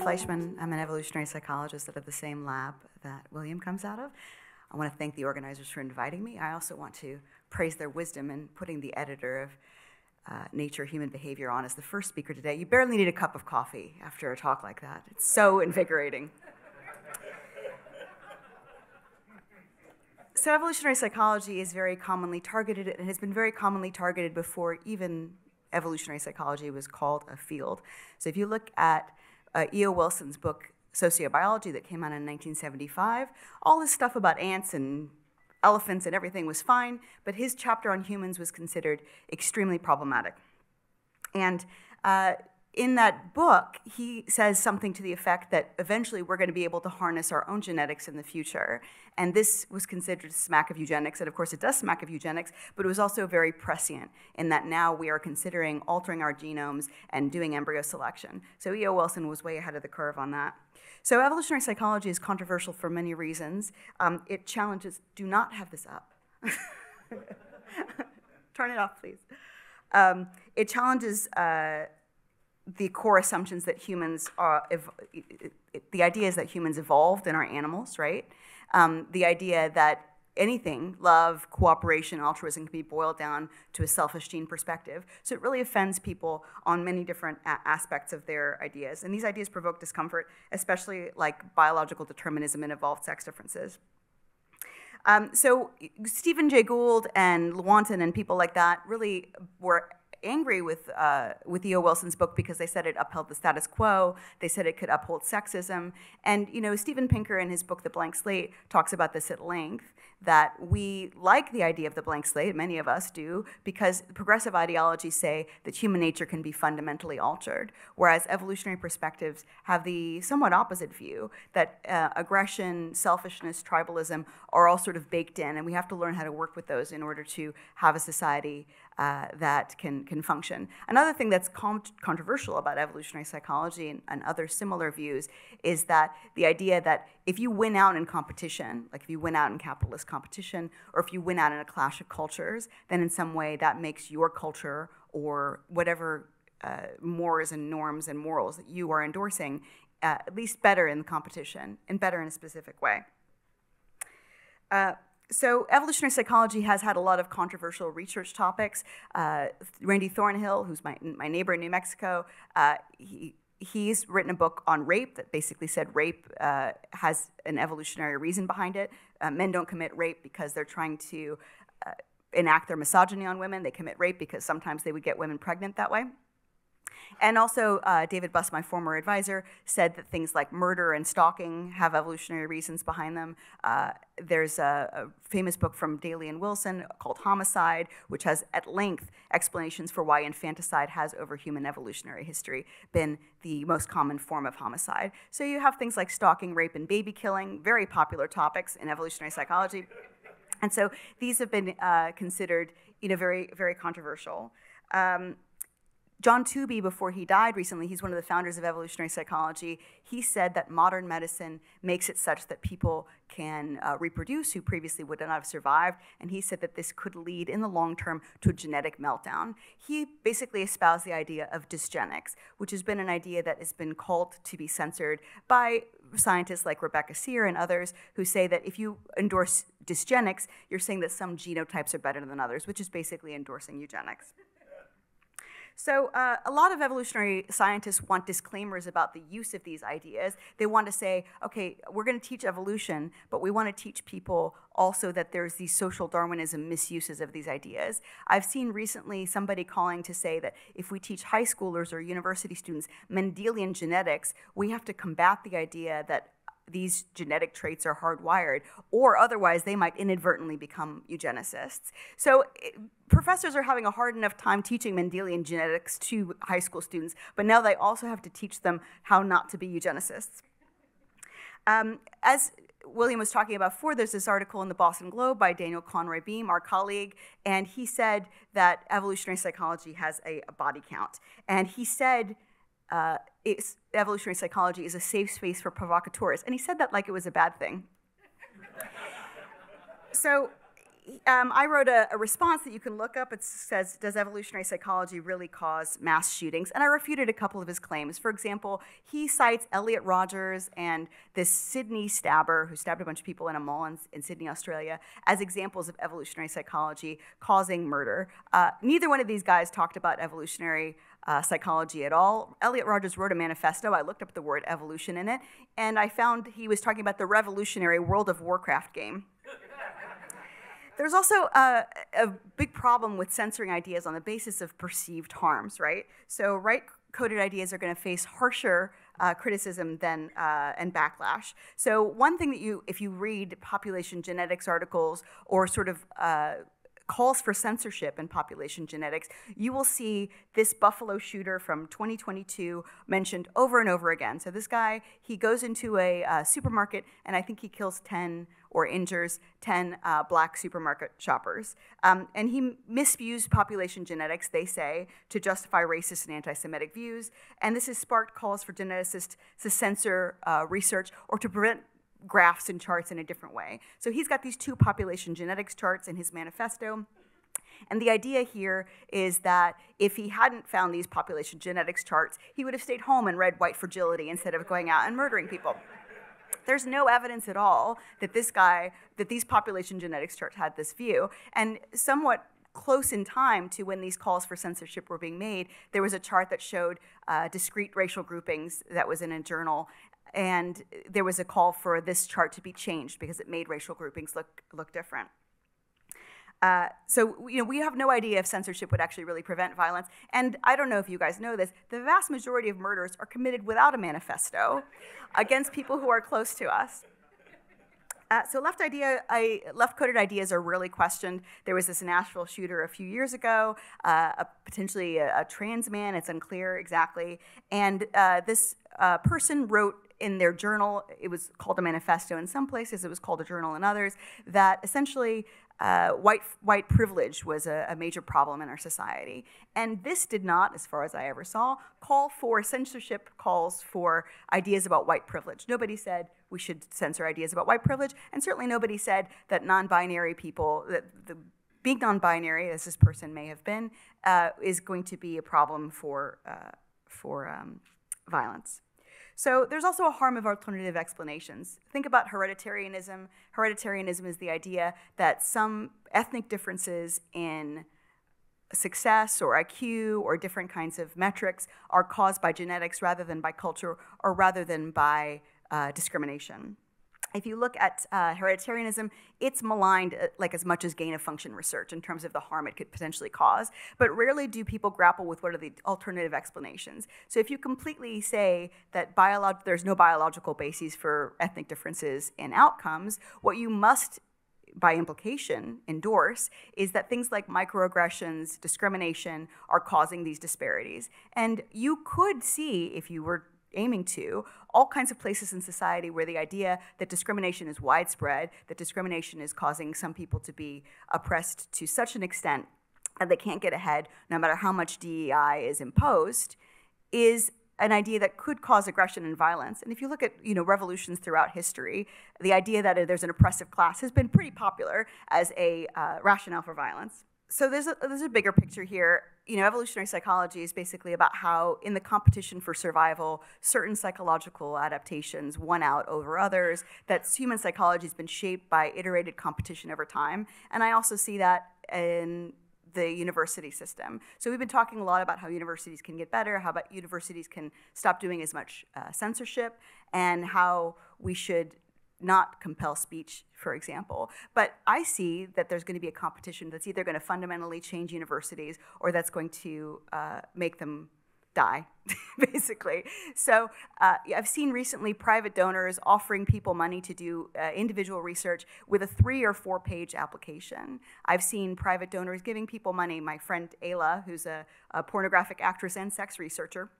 Fleischman. I'm an evolutionary psychologist out of the same lab that William comes out of. I want to thank the organizers for inviting me. I also want to praise their wisdom in putting the editor of uh, Nature Human Behavior on as the first speaker today. You barely need a cup of coffee after a talk like that. It's so invigorating. so, evolutionary psychology is very commonly targeted and has been very commonly targeted before even evolutionary psychology was called a field. So, if you look at uh, E.O. Wilson's book, Sociobiology, that came out in 1975. All this stuff about ants and elephants and everything was fine, but his chapter on humans was considered extremely problematic. And uh, in that book, he says something to the effect that eventually we're going to be able to harness our own genetics in the future. And this was considered a smack of eugenics. And of course, it does smack of eugenics, but it was also very prescient in that now we are considering altering our genomes and doing embryo selection. So E.O. Wilson was way ahead of the curve on that. So evolutionary psychology is controversial for many reasons. Um, it challenges, do not have this up. Turn it off, please. Um, it challenges uh, the core assumptions that humans are, the idea is that humans evolved and are animals, right? Um, the idea that anything, love, cooperation, altruism, can be boiled down to a selfish gene perspective. So it really offends people on many different aspects of their ideas. And these ideas provoke discomfort, especially like biological determinism and evolved sex differences. Um, so Stephen Jay Gould and Lewontin and people like that really were angry with, uh, with E.O. Wilson's book because they said it upheld the status quo. They said it could uphold sexism. And, you know, Steven Pinker in his book, The Blank Slate, talks about this at length that we like the idea of the blank slate, many of us do, because progressive ideologies say that human nature can be fundamentally altered, whereas evolutionary perspectives have the somewhat opposite view that uh, aggression, selfishness, tribalism are all sort of baked in, and we have to learn how to work with those in order to have a society uh, that can, can function. Another thing that's con- controversial about evolutionary psychology and, and, other similar views is that the idea that if you win out in competition, like if you win out in capitalist competition, or if you win out in a clash of cultures, then in some way that makes your culture or whatever uh, mores and norms and morals that you are endorsing uh, at least better in the competition and better in a specific way. So evolutionary psychology has had a lot of controversial research topics. Uh, Randy Thornhill, who's my, my neighbor in New Mexico, uh, he, he's written a book on rape that basically said rape uh, has an evolutionary reason behind it. Uh, men don't commit rape because they're trying to uh, enact their misogyny on women. They commit rape because sometimes they would get women pregnant that way. And also, uh, David Buss, my former advisor, said that things like murder and stalking have evolutionary reasons behind them. Uh, there's a, a, famous book from Daly and Wilson called Homicide, which has at length explanations for why infanticide has over human evolutionary history been the most common form of homicide. So you have things like stalking, rape, and baby killing, very popular topics in evolutionary psychology. And so these have been uh, considered, you know, very, very controversial. Um, John Tooby, before he died recently, he's one of the founders of evolutionary psychology. He said that modern medicine makes it such that people can uh, reproduce who previously would not have survived. And he said that this could lead in the long term to a genetic meltdown. He basically espoused the idea of dysgenics, which has been an idea that has been called to be censored by scientists like Rebecca Sear and others who say that if you endorse dysgenics, you're saying that some genotypes are better than others, which is basically endorsing eugenics. So, uh, a lot of evolutionary scientists want disclaimers about the use of these ideas. They want to say, okay, we're going to teach evolution, but we want to teach people also that there's these social Darwinism misuses of these ideas. I've seen recently somebody calling to say that if we teach high schoolers or university students Mendelian genetics, we have to combat the idea that these genetic traits are hardwired, or otherwise they might inadvertently become eugenicists. So it, eh, professors are having a hard enough time teaching Mendelian genetics to high school students, but now they also have to teach them how not to be eugenicists. Um, as William was talking about before, there's this article in the Boston Globe by Daniel Conroy Beam, our colleague, and he said that evolutionary psychology has a, a body count. And he said uh, evolutionary psychology is a safe space for provocateurs. And he said that like it was a bad thing. so um, I wrote a, a, response that you can look up. It says, Does evolutionary psychology really cause mass shootings? And I refuted a couple of his claims. For example, he cites Elliot Rodgers and this Sydney stabber who stabbed a bunch of people in a mall in, in Sydney, Australia, as examples of evolutionary psychology causing murder. Uh, neither one of these guys talked about evolutionary uh, psychology at all. Elliot Rodgers wrote a manifesto. I looked up the word evolution in it, and I found he was talking about the revolutionary World of Warcraft game. There's also a, a, big problem with censoring ideas on the basis of perceived harms, right? So right-coded ideas are going to face harsher uh, criticism than uh, and backlash. So one thing that you, if you read population genetics articles or sort of uh, calls for censorship in population genetics, you will see this buffalo shooter from 2022 mentioned over and over again. So this guy, he goes into a uh, supermarket and I think he kills 10 or injures 10 uh, black supermarket shoppers. Um, and he misused population genetics, they say, to justify racist and anti Semitic views. And this has sparked calls for geneticists to censor uh, research or to prevent graphs and charts in a different way. So he's got these two population genetics charts in his manifesto. And the idea here is that if he hadn't found these population genetics charts, he would have stayed home and read White Fragility instead of going out and murdering people. There's no evidence at all that this guy, that these population genetics charts had this view. And somewhat close in time to when these calls for censorship were being made, there was a chart that showed uh, discrete racial groupings that was in a journal, and there was a call for this chart to be changed because it made racial groupings look, look different. Uh, so you know, we have no idea if censorship would actually really prevent violence. And I don't know if you guys know this, the vast majority of murders are committed without a manifesto against people who are close to us. Uh, so left idea, I, left-coded ideas are really questioned. There was this Nashville shooter a few years ago, uh, a, potentially a, a, trans man. It's unclear exactly. And uh, this uh, person wrote in their journal, it was called a manifesto in some places, it was called a journal in others, that essentially uh, white, white privilege was a, a, major problem in our society. And this did not, as far as I ever saw, call for censorship calls for ideas about white privilege. Nobody said we should censor ideas about white privilege, and certainly nobody said that non-binary people, that the, being non-binary, as this person may have been, uh, is going to be a problem for, uh, for um, violence. So there's also a harm of alternative explanations. Think about hereditarianism. Hereditarianism is the idea that some ethnic differences in success or IQ or different kinds of metrics are caused by genetics rather than by culture or rather than by uh, discrimination if you look at uh, hereditarianism, it's maligned uh, like as much as gain of function research in terms of the harm it could potentially cause. But rarely do people grapple with what are the alternative explanations. So if you completely say that there's no biological basis for ethnic differences in outcomes, what you must by implication, endorse is that things like microaggressions, discrimination are causing these disparities. And you could see, if you were aiming to, all kinds of places in society where the idea that discrimination is widespread, that discrimination is causing some people to be oppressed to such an extent that they can't get ahead no matter how much DEI is imposed, is an idea that could cause aggression and violence. And if you look at you know revolutions throughout history, the idea that there's an oppressive class has been pretty popular as a uh, rationale for violence so there's a, there's a bigger picture here. You know, evolutionary psychology is basically about how, in the competition for survival, certain psychological adaptations won out over others. That human psychology has been shaped by iterated competition over time, and I also see that in the university system. So we've been talking a lot about how universities can get better, how about universities can stop doing as much uh, censorship, and how we should not compel speech, for example. But I see that there's going to be a competition that's either going to fundamentally change universities or that's going to uh, make them die, basically. So uh, I've seen recently private donors offering people money to do uh, individual research with a three or four page application. I've seen private donors giving people money. My friend Aella, who's a, a pornographic actress and sex researcher,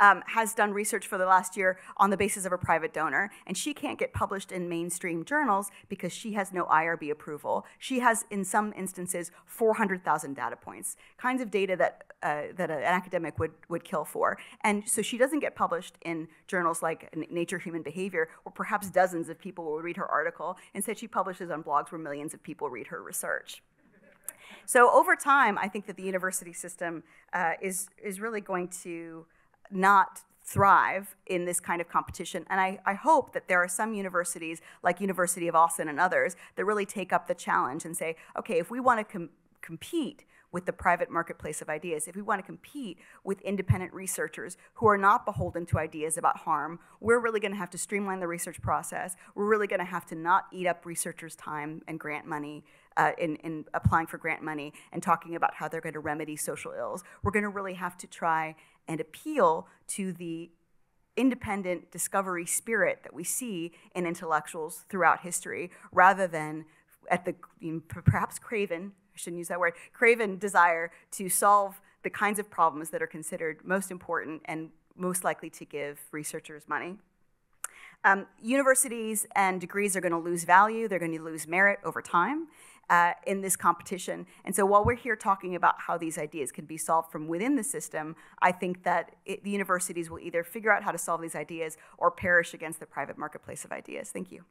um, has done research for the last year on the basis of a private donor, and she can't get published in mainstream journals because she has no IRB approval. She has, in some instances, 400,000 data points, kinds of data that, uh, that an academic would, would kill for. And so she doesn't get published in journals like Nature Human Behavior, where perhaps dozens of people will read her article. Instead, she publishes on blogs where millions of people read her research. So over time, I think that the university system uh, is, is really going to not thrive in this kind of competition. And I, I, hope that there are some universities, like University of Austin and others, that really take up the challenge and say, okay, if we want to com compete with the private marketplace of ideas, if we want to compete with independent researchers who are not beholden to ideas about harm, we're really going to have to streamline the research process. We're really going to have to not eat up researchers' time and grant money uh, in, in applying for grant money and talking about how they're going to remedy social ills. We're going to really have to try and appeal to the independent discovery spirit that we see in intellectuals throughout history rather than at the perhaps craven I shouldn't use that word, craven desire to solve the kinds of problems that are considered most important and most likely to give researchers money. Um, universities and degrees are going to lose value, they're going to lose merit over time. Uh, in this competition. And so while we're here talking about how these ideas can be solved from within the system, I think that it, the universities will either figure out how to solve these ideas or perish against the private marketplace of ideas. Thank you.